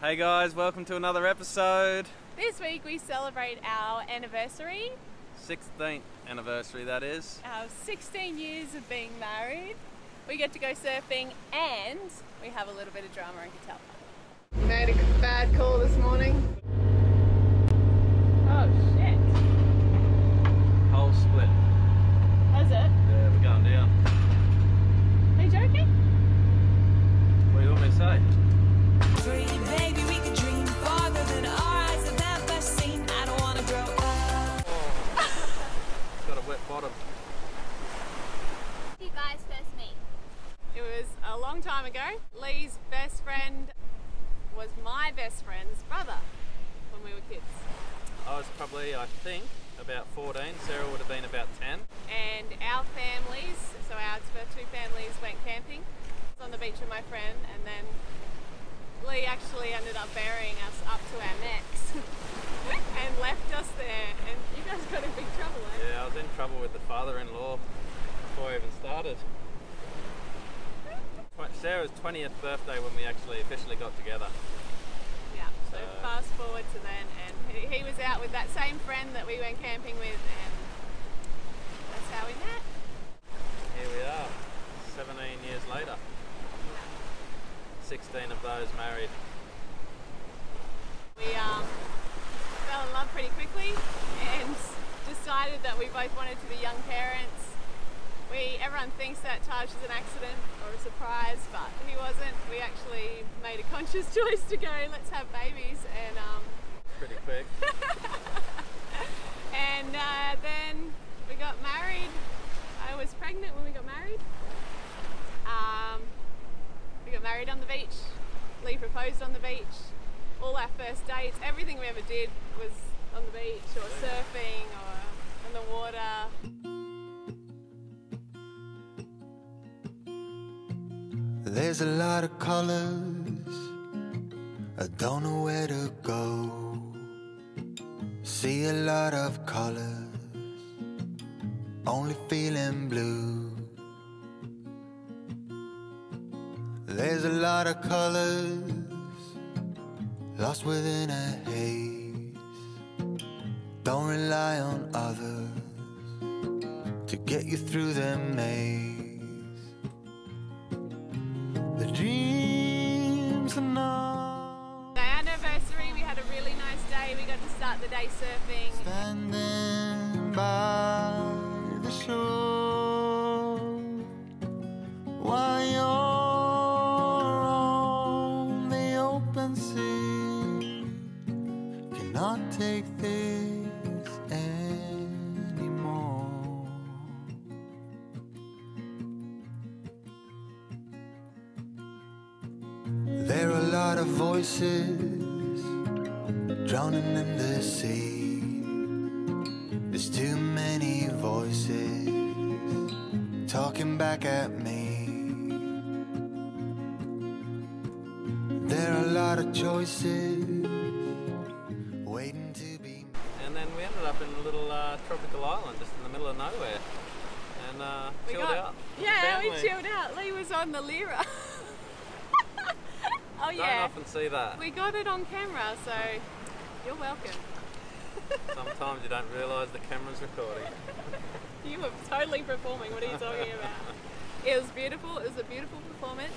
Hey guys, welcome to another episode. This week we celebrate our anniversary, 16th anniversary, that is. our 16 years of being married. We get to go surfing and we have a little bit of drama I can tell. Made a bad call this morning. Oh shit. Whole split. Has it? Yeah, we're going down. Are you joking? What do you want me to say? Ago. Lee's best friend was my best friend's brother when we were kids. I was probably, I think, about 14. Sarah would have been about 10. and our families, so our two families went camping on the beach with my friend, and then Lee actually ended up burying us up to our necks and left us there. And you guys got in big trouble, eh? Yeah, I was in trouble with the father-in-law before I even started. Tw- Sarah's 20th birthday when we actually officially got together. Yeah. So Uh, fast forward to then, and he, he was out with that same friend that we went camping with, and that's how we met. Here we are, 17 years later. 16 of those married. We um, fell in love pretty quickly and decided that we both wanted to be young parents. We everyone thinks that Taj is an accident or a surprise, but he wasn't. We actually made a conscious choice to go, let's have babies, and um, Pretty quick. and uh, then we got married. I was pregnant when we got married. Um, we got married on the beach. Lee proposed on the beach. All our first dates, everything we ever did was on the beach or surfing or in the water. There's a lot of colors. I don't know where to go. See a lot of colors. Only feeling blue. There's a lot of colors. Lost within a haze. Don't rely on others to get you through the maze. Start the day surfing. standing by the shore while you're on the open sea. Cannot take this anymore. There are a lot of voices drowning in the sea. There's too many voices talking back at me. There are a lot of choices waiting to be And then we ended up in a little uh, tropical island just in the middle of nowhere. And uh, We chilled got- out. Yeah, we chilled out. Lee was on the lyra. oh Don't yeah. often see that. We got it on camera, so you're welcome. Sometimes you don't realise the camera's recording. You were totally performing. What are you talking about? It was beautiful. It was a beautiful performance,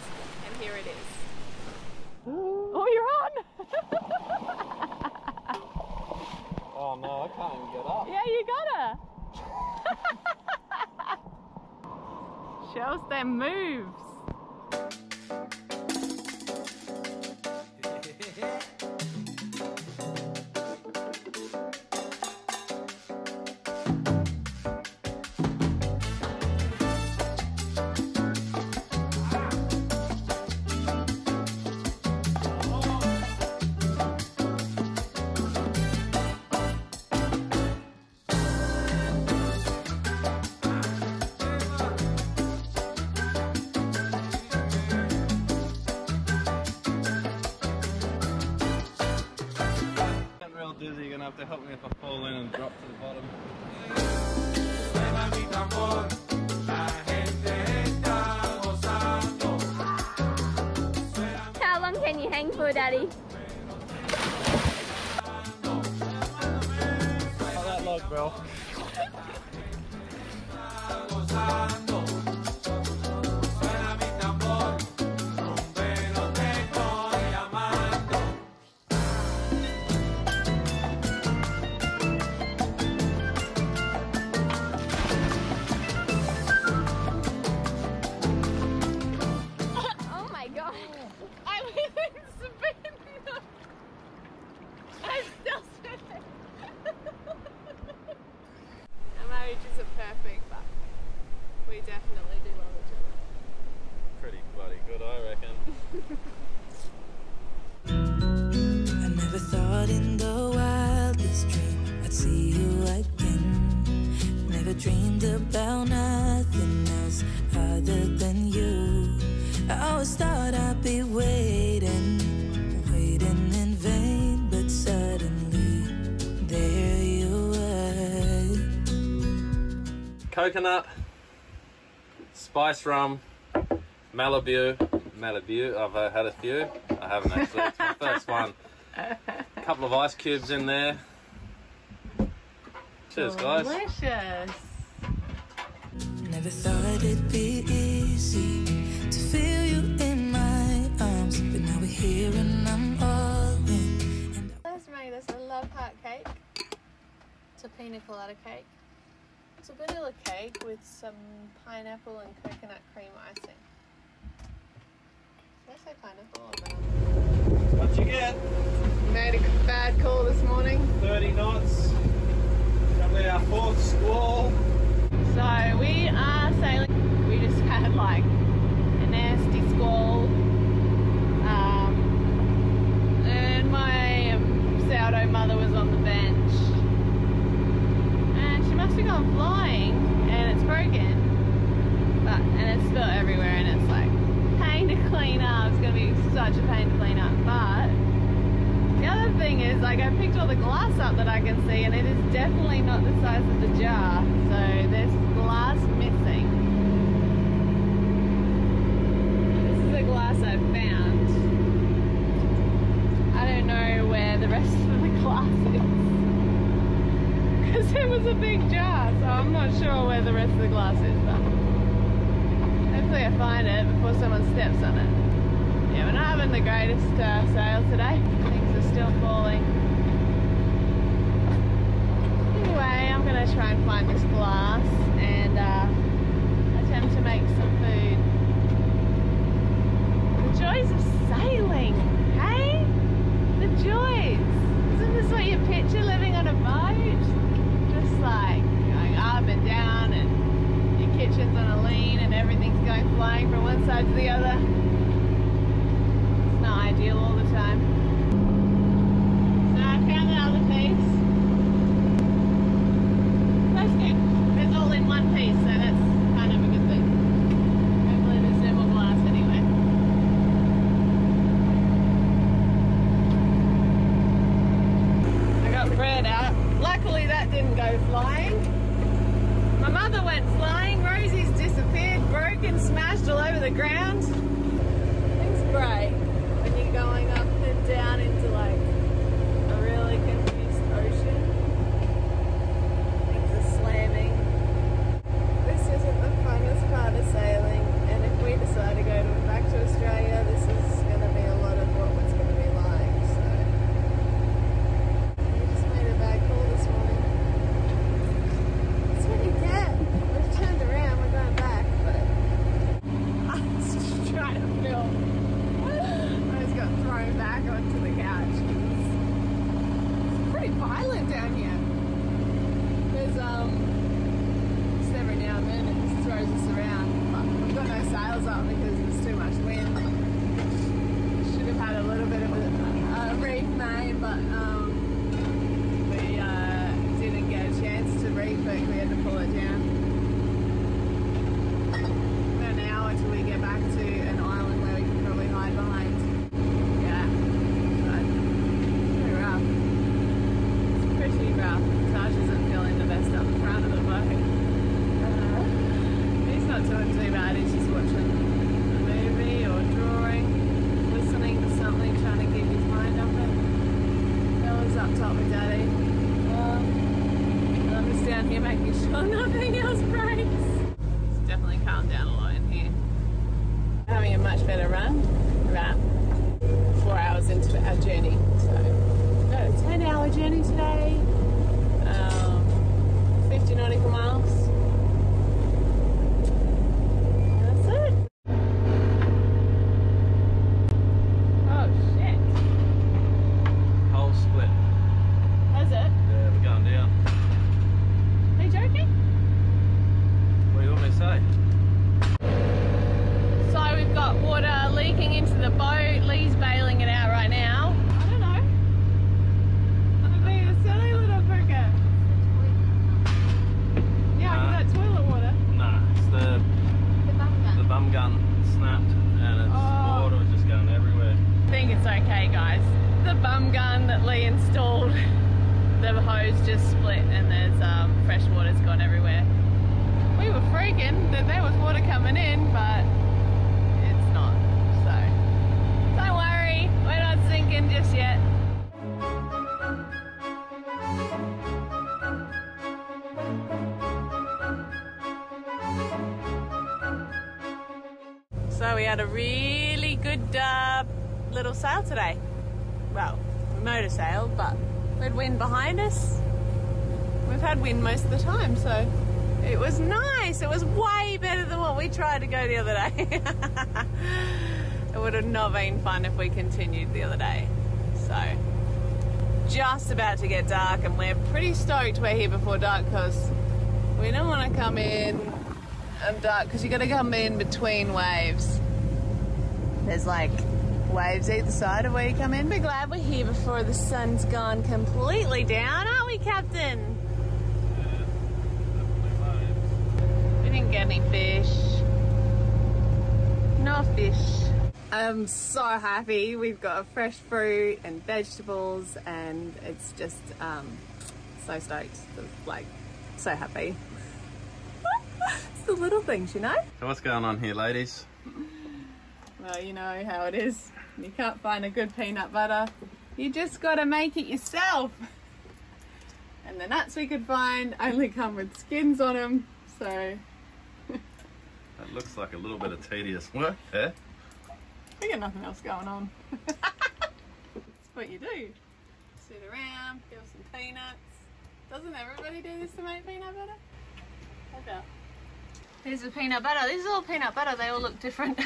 and here it is. Oh, you're on. Oh no, I can't even get up. yeah, you gotta. Show us them moves. Have to help me if I fall in and drop to the bottom. How long can you hang for, Daddy? Coconut, spice rum, Malibu. Malibu, I've uh, had a few. I haven't actually. It's my first one. A couple of ice cubes in there. Cheers, guys. Delicious. Never thought it'd be easy to feel you in my arms, but now we're here and I'm all in. And Let's make this. I love heart cake. It's a pina colada cake. It's a vanilla cake with some pineapple and coconut cream icing. Did I say pineapple or banana? What you get? Made a bad call this morning. 30 knots. Probably our fourth squall. So we are sailing. We just had like a nasty squall. Um, and my um, sourdough mother was on the bench. And she must have gone flying and it's broken. But, and it's spilt everywhere and it's like pain to clean up. It's going to be such a pain to clean up. But the other thing is, like, I picked all the glass up that I can see, and it is definitely not the size of the jar. So there's glass missing. This is the glass I found. I don't know where the rest of the glass is. Because it was a big jar, so I'm not sure where the rest of the glass is, but hopefully I find it before someone steps on it. Yeah, we're not having the greatest uh, sail today. Things are still falling. Anyway, I'm going to try and find this glass and uh, attempt to make some food. The joys of sailing, hey? The joys. Isn't this what you picture living on a boat? Just like going up and down and your kitchen's on a lean and everything's going flying from one side to the other. It's not ideal all the time. So I found another piece. That's good. It's all in one piece, so that's kind of a good thing. Hopefully there's no more glass anyway. I got bread out. Luckily that didn't flying. My mother went flying. Rosie's disappeared, broken, smashed all over the ground. Things great when you're going up and down into bum gun that Lee installed, the hose just split and there's um, fresh water's gone everywhere. We were freaking that there was water coming in, but it's not. So don't worry, we're not sinking just yet. So we had a really good uh, little sail today. Well, motor sail, but we had wind behind us. We've had wind most of the time, so it was nice. It was way better than what we tried to go the other day. it would have not been fun if we continued the other day. So, just about to get dark, and we're pretty stoked we're here before dark because we don't want to come in and dark because you got to come in between waves. There's like waves either side of where you come in. We're glad we're here before the sun's gone completely down, aren't we, Captain? We didn't get any fish. No fish. I'm so happy. We've got fresh fruit and vegetables, and it's just um, so stoked. Like, so happy. it's the little things, you know? So what's going on here, ladies? Well, you know how it is. You can't find a good peanut butter. You just gotta make it yourself. And the nuts we could find only come with skins on them, so That looks like a little bit of tedious work there. we got nothing else going on. That's what you do. Sit around, peel some peanuts. Doesn't everybody do this to make peanut butter? Bet. Here's the peanut butter. This is all peanut butter. They all look different.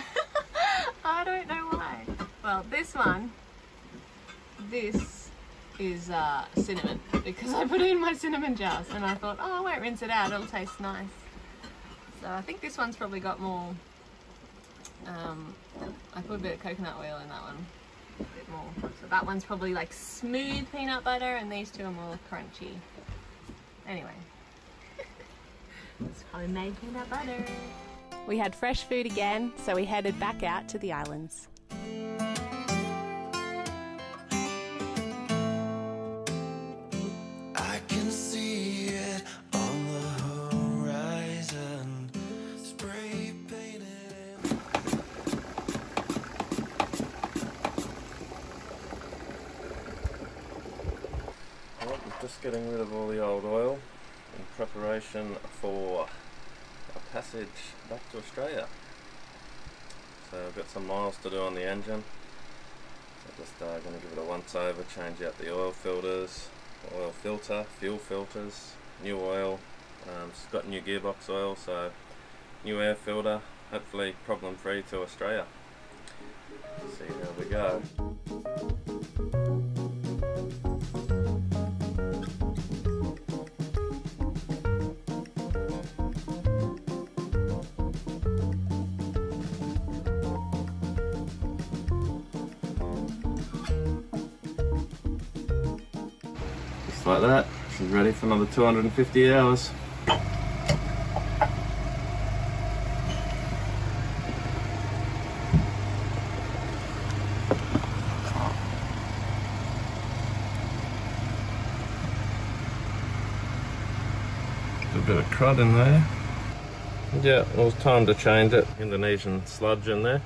I don't know why. Well, this one, this is uh, cinnamon because I put it in my cinnamon jars and I thought, oh, I won't rinse it out. It'll taste nice. So I think this one's probably got more. Um, I put a bit of coconut oil in that one. A bit more. So that one's probably like smooth peanut butter, and these two are more crunchy. Anyway, it's homemade peanut butter. We had fresh food again, so we headed back out to the islands. We're just getting rid of all the old oil in preparation for a passage back to Australia. So I've got some miles to do on the engine. So just uh, going to give it a once over, change out the oil filters, oil filter, fuel filters, new oil. Um, it's got new gearbox oil, so new air filter. Hopefully problem free to Australia. See how we go. Like that. She's ready for another 250 hours. A bit of crud in there. Yeah, it was time to change it. Indonesian sludge in there.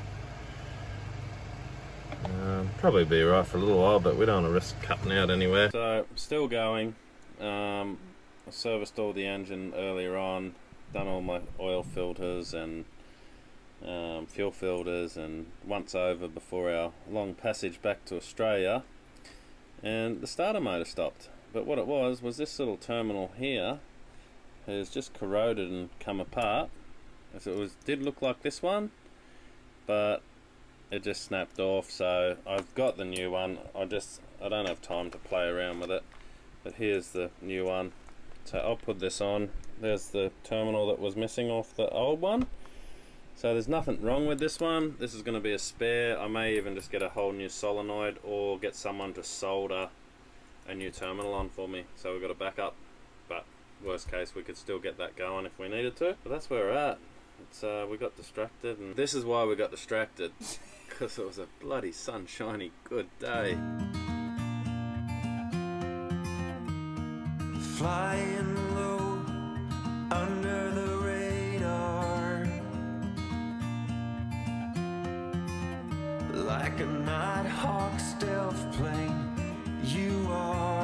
Um, probably be right for a little while, but we don't want to risk cutting out anywhere. So, still going. Um, I serviced all the engine earlier on, done all my oil filters and um, fuel filters and once over before our long passage back to Australia and the starter motor stopped but what it was was this little terminal here has just corroded and come apart as it was did look like this one but it just snapped off so I've got the new one. I just I don't have time to play around with it but here's the new one. So I'll put this on. There's the terminal that was missing off the old one. So there's nothing wrong with this one. This is going to be a spare. I may even just get a whole new solenoid or get someone to solder a new terminal on for me. So we've got a backup but worst case we could still get that going if we needed to. But that's where we're at. It's uh, we got distracted and this is why we got distracted because it was a bloody sunshiny good day. Flying low under the radar. Like a nighthawk stealth plane You are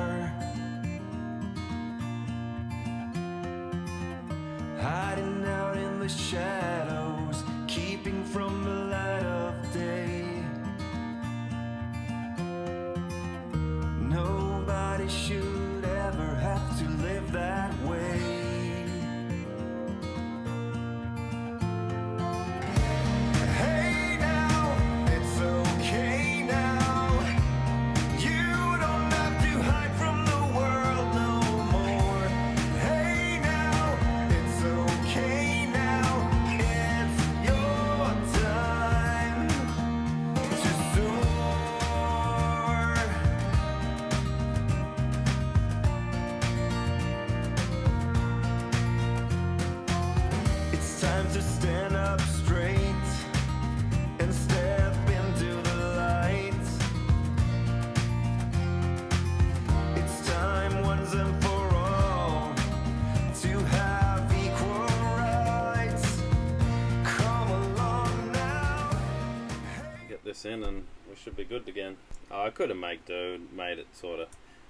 in and we should be good again oh, I could have made do made it sort of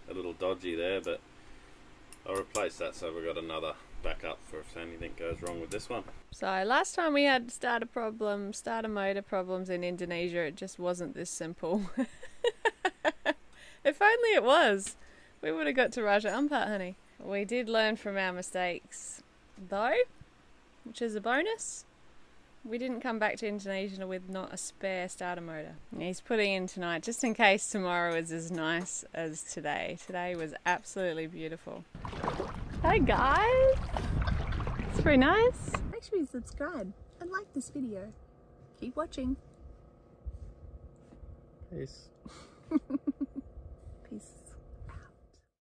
a little dodgy there but I'll replace that so we've got another backup for if anything goes wrong with this one So last time we had starter problems, starter motor problems in Indonesia, it just wasn't this simple. if only it was. We would have got to Raja Ampat, honey. We did learn from our mistakes, though, which is a bonus. We didn't come back to Indonesia with not a spare starter motor. He's putting in tonight just in case tomorrow is as nice as today. Today was absolutely beautiful. Hi guys! It's pretty nice. Make sure you subscribe and like this video. Keep watching. peace